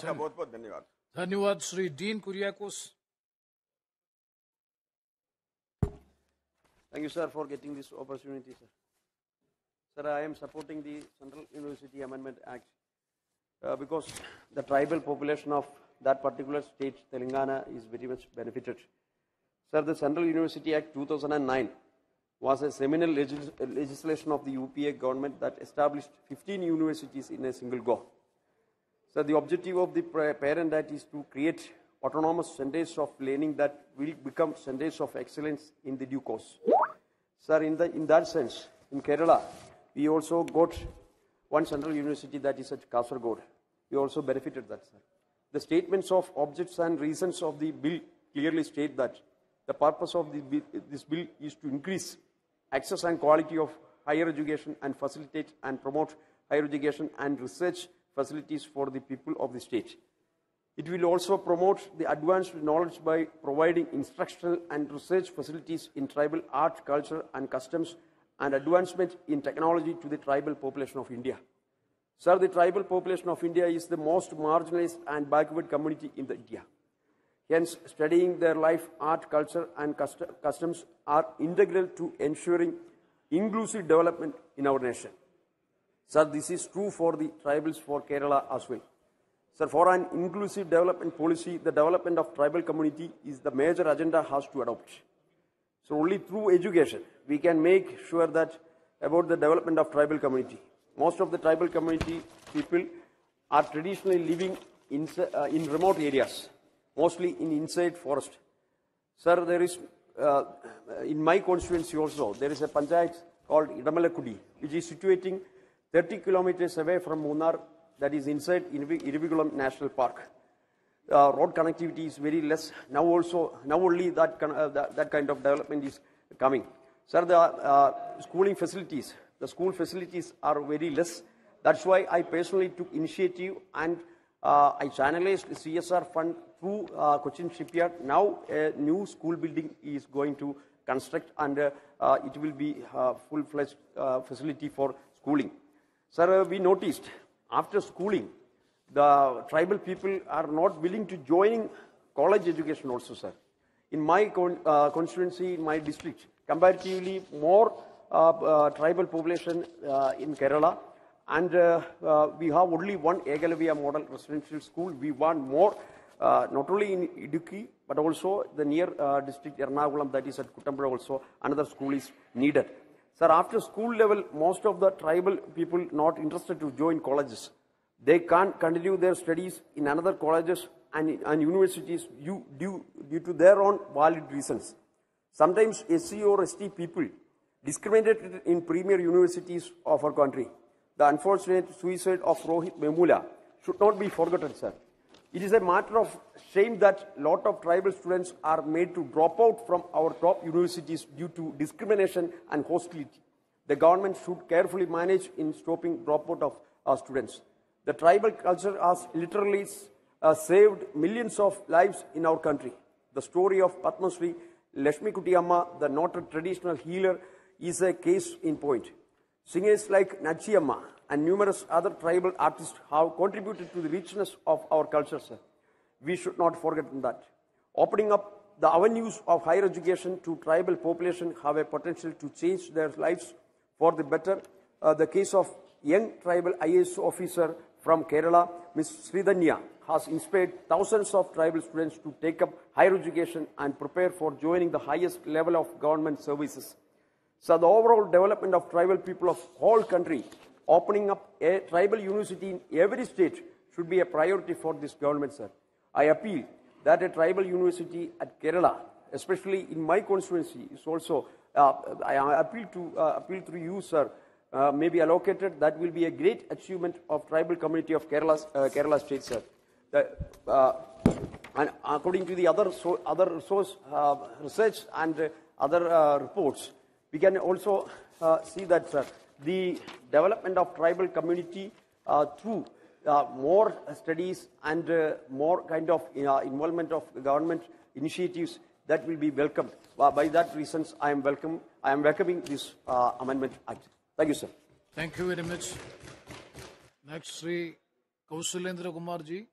आपका बहुत बहुत धन्यवाद धन्यवाद Shri dean Kuriakose Thank you, sir, for getting this opportunity, sir. Sir, I am supporting the Central University Amendment Act uh, because the tribal population of that particular state, Telangana, is very much benefited. Sir, the Central University Act 2009 was a seminal legis- legislation of the UPA government that established 15 universities in a single go. So the objective of the parent act is to create autonomous centers of learning that will become centers of excellence in the due course. Sir, in, the, in that sense, in Kerala, we also got one central university that is at Kasargod. We also benefited that, sir. The statements of objects and reasons of the bill clearly state that the purpose of this bill is to increase access and quality of higher education and facilitate and promote higher education and research facilities for the people of the state. It will also promote the advanced knowledge by providing instructional and research facilities in tribal art, culture, and customs, and advancement in technology to the tribal population of India. Sir, the tribal population of India is the most marginalized and backward community in the India. Hence, studying their life, art, culture, and cust- customs are integral to ensuring inclusive development in our nation. Sir, this is true for the tribals for Kerala as well. Sir, for an inclusive development policy, the development of tribal community is the major agenda has to adopt. So only through education we can make sure that about the development of tribal community. Most of the tribal community people are traditionally living in, uh, in remote areas, mostly in inside forest. Sir, there is, uh, in my constituency also, there is a panchayat called Idamalakudi, which is situating 30 kilometers away from Munnar, that is inside Irivi- National Park. Uh, road connectivity is very less. Now also, now only that, uh, that, that kind of development is coming. Sir, the uh, schooling facilities, the school facilities are very less. That's why I personally took initiative and uh, I channelized CSR fund through uh, Cochin Shipyard. Now a new school building is going to construct and uh, it will be full-fledged facility for schooling. Sir, uh, we noticed after schooling, the tribal people are not willing to join college education also, sir. In my con- uh, constituency, in my district, comparatively more uh, uh, tribal population uh, in Kerala, and uh, we have only one Eklavya model residential school. We want more, not only in Idukki, but also the near district Ernakulam, that is at Kuttampuzha also, another school is needed. Sir, after school level, most of the tribal people not interested to join colleges. They can't continue their studies in another colleges and, and universities due, due, due to their own valid reasons. Sometimes SC or ST people discriminated in premier universities of our country. The unfortunate suicide of Rohit Vemula should not be forgotten, sir. It is a matter of shame that a lot of tribal students are made to drop out from our top universities due to discrimination and hostility. The government should carefully manage in stopping dropout of our students. The tribal culture has literally uh, saved millions of lives in our country. The story of Padma Shri Lakshmi Kutty Amma, the noted traditional healer, is a case in point. Singers like Nachi Amma and numerous other tribal artists have contributed to the richness of our culture, sir. We should not forget that. Opening up the avenues of higher education to tribal population have a potential to change their lives for the better. Uh, the case of young tribal IAS officer from Kerala, Ms. Sridhanya, has inspired thousands of tribal students to take up higher education and prepare for joining the highest level of government services. So the overall development of tribal people of whole country, opening up a tribal university in every state should be a priority for this government, sir. I appeal that a tribal university at Kerala, especially in my constituency, is also, uh, I appeal to, uh, appeal through you, sir, uh, may be allocated. That will be a great achievement of tribal community of Kerala, uh, Kerala state, sir. Uh, and according to the other, so, other source uh, research and other reports, we can also uh, see that the development of tribal community uh, through uh, more studies and more kind of involvement of government initiatives that will be welcomed. By that reasons, I am welcome. I am welcoming this amendment act. Thank you, sir. Thank you very much. Next, Sri Kaushalendra Kumar ji.